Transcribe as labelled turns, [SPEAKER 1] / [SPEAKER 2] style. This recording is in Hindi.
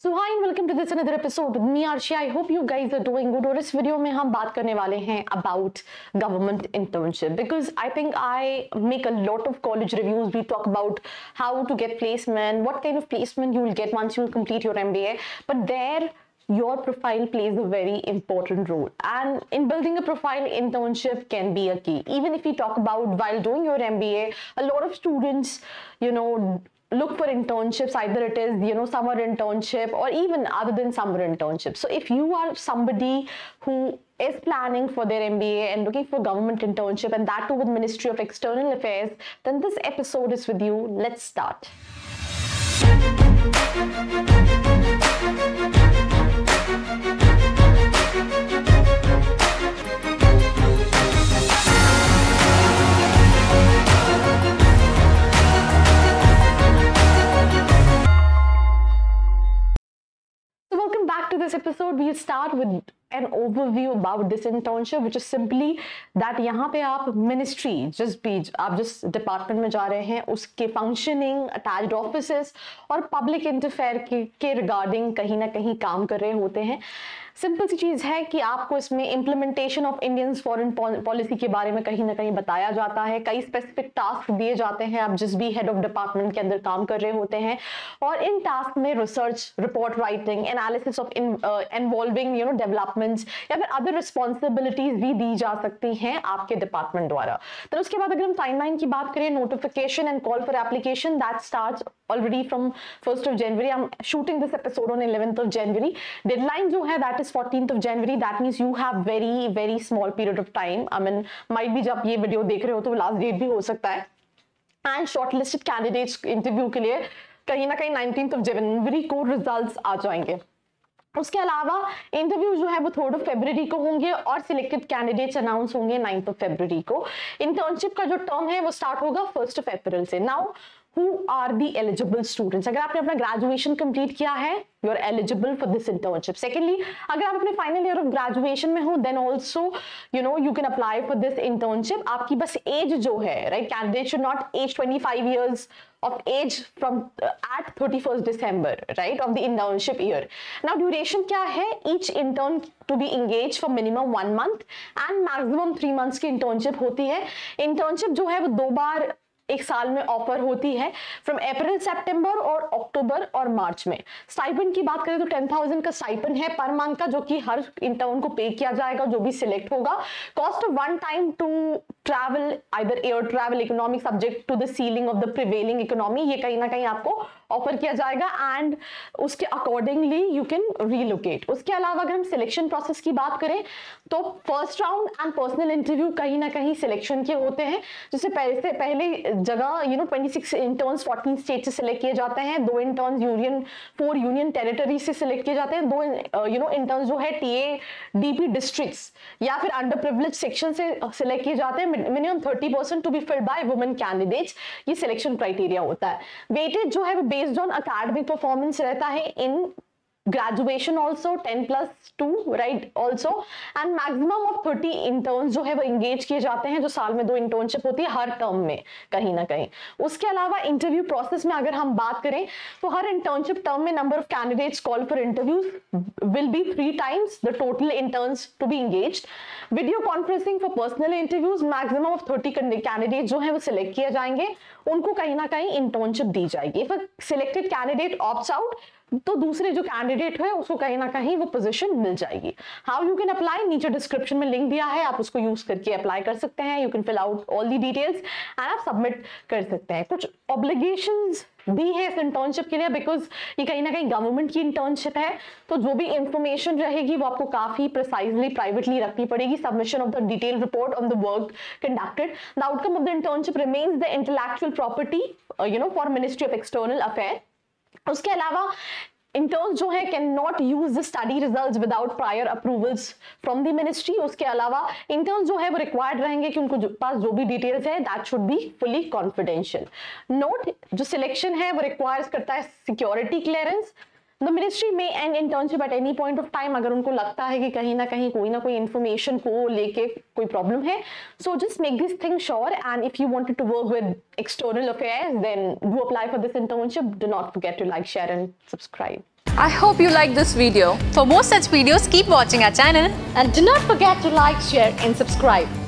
[SPEAKER 1] So hi and welcome to this another episode me Aarshi I hope you guys are doing good और इस वीडियो में हम बात करने वाले हैं about government internship because I think I make a lot of college reviews we talk about how to get placement what kind of placement you will get once you will complete your MBA but there your profile plays a very important role. And in building a profile, internship can be a key. Even if we talk about while doing your mba a lot of students, you know look for internships either it is you know summer internship or even other than summer internship. So if you are somebody who is planning for their MBA and looking for government internship and that too with Ministry of External Affairs then this episode is with you. Let's start this episode, we'll start with an overview about this internship, which is simply that यहाँ पे आप ministry just भी आप जिस department में जा रहे हैं उसके functioning, attached offices और public interfere के, के regarding कहीं ना कहीं काम कर रहे होते हैं। सिंपल सी चीज़ है कि आपको इसमें implementation of Indian foreign policy के बारे में कहीं ना कहीं बताया जाता है। कई स्पेसिफिक टास्क दिए जाते हैं आप जिस भी हेड ऑफ़ डिपार्टमेंट के अंदर काम कर रहे होते हैं। और इन टास्क में research report writing analysis of involving you know developments या फिर अदर रिस्पॉन्सिबिलिटीज भी दी जा सकती हैं आपके डिपार्टमेंट द्वारा तो उसके बाद अगर हम टाइमलाइन की बात करें notification and call for application that start already from 1st of January. I'm shooting this episode on 11th of January. Deadline जो है, that is 14th of January. That means you have very very small period of time. I mean, might be जब ये वीडियो देख रहे हो तो लास्ट डेट भी हो सकता है एंड शॉर्टलिस्टेड कैंडिडेट्स इंटरव्यू के लिए कहीं ना कहीं नाइनटीन ऑफ़ जनवरी को रिज़ल्ट आ जाएँगे उसके अलावा इंटरव्यू जो है वो थर्ड ऑफ़ फेब्रवरी को होंगे और सिलेक्टेड कैंडिडेट्स अनाउंस होंगे नाइन्थ ऑफ़ फेब्रवरी को। इंटर्नशिप का जो टर्म है वो स्टार्ट होगा फ़र्स्ट ऑफ़ अप्रैल से। Now who are the eligible students अगर आपने अपना ग्रेजुएशन कंप्लीट किया है you are eligible for this internship secondly अगर आप अपने फाइनल ईयर ऑफ़ ग्रेजुएशन में हो then also you know you can apply for this internship आपकी बस एज जो है right candidate should not age twenty five years of age from uh, at 31st December, right, of the internship year. Now, duration क्या है? Each intern to be engaged for minimum one month and maximum three months की internship होती है. Internship जो है वो दो बार एक साल में ऑफ़र होती है फ्रॉम अप्रैल सितंबर और अक्टूबर और मार्च में। स्टाइपन की बात करें तो टेन थाउज़ेंड का स्टाइपन है पर मंथ का, जो कि हर इंटर्न को पे किया जाएगा, जो भी सिलेक्ट होगा। Cost one time to travel either air travel economic subject to the ceiling of the prevailing economy ये कहीं ना कहीं आपको ऑफ़र किया जाएगा एंड उसके अकॉर्डिंगली यू कैन रीलोकेट उसके अलावा अगर हम सिलेक्शन प्रोसेस की बात करें तो first round and personal interview कहीं ना कहीं सिलेक्शन के होते हैं। जिससे पहले पहले जगह यू नो 26 इंटर्न्स 14 स्टेट से सिलेक्ट किए जाते हैं। दो interns union for union territory से सिलेक्ट किए जाते हैं। दो यू नो इंटर्न्स जो है टीए डीपी डिस्ट्रिक्ट या फिर अंडर प्रिविलेज सेक्शन से सिलेक्ट किए जाते हैं। Minimum 30 percent to be filled by women candidates ये सिलेक्शन क्राइटेरिया होता है। वेटेज जो है वो बेस्ड ऑन अकेडमिक परफॉर्मेंस रहता है in graduation also ten plus two right also and maximum of thirty intern जो है वो इंगेज किए जाते हैं, जो साल में दो इंटर्नशिप होती है, हर टर्म में, कहीं ना कहीं। उसके अलावा इंटरव्यू प्रोसेस में अगर हम बात करें तो हर इंटर्नशिप टर्म में number of candidates call for interviews will be three times the total interns to be engage video conferencing for personal interviews maximum of thirty candidate जो है वो सिलेक्ट किए जाएँगे। उनको कहीं ना कहीं इंटर्नशिप दी जाएगी। If selected candidate opt out तो दूसरे जो कैंडिडेट है, उसको कहीं ना कहीं वो पोजीशन मिल जाएगी। हाउ यू कैन अप्लाई नीचे डिस्क्रिप्शन में लिंक दिया है, आप उसको यूज़ करके अप्लाई कर सकते हैं। You can fill out all the details and आप सबमिट कर सकते हैं। कुछ ऑब्लिगेशन भी है इस इंटर्नशिप के लिए बिकॉज़ ये कहीं ना कहीं गवर्नमेंट की इंटर्नशिप है। तो जो भी इंफॉर्मेशन रहेगी, वो आपको काफ़ी प्रिसाइजली प्राइवेटली रखनी पड़ेगी। Submission of the detail report on the work conducted the outcome of the internship remains the intellectual property you know for ministry of external affair उसके अलावा इंटर्न जो है can not use the study result without prior approvals from the ministry उसके अलावा इंटर्न जो है, वो रिक्वायर्ड रहेंगे कि उनको पास जो भी डिटेल्स है that should be fully confidential note जो सिलेक्शन है, वो रिक्वायर्स करता है सिक्योरिटी क्लियरेंस द मिनिस्ट्री में and internship at any point of time अगर उनको लगता है कि कहीं ना कहीं कोई ना कोई इन्फॉर्मेशन को लेके कोई प्रॉब्लम है so just make this thing sure and if you wanted to work with external affairs then do apply for this internship do not forget to like share and subscribe
[SPEAKER 2] I hope you like this video.
[SPEAKER 3] For more such videos, keep watching our channel.
[SPEAKER 1] And do not forget to like, share and subscribe.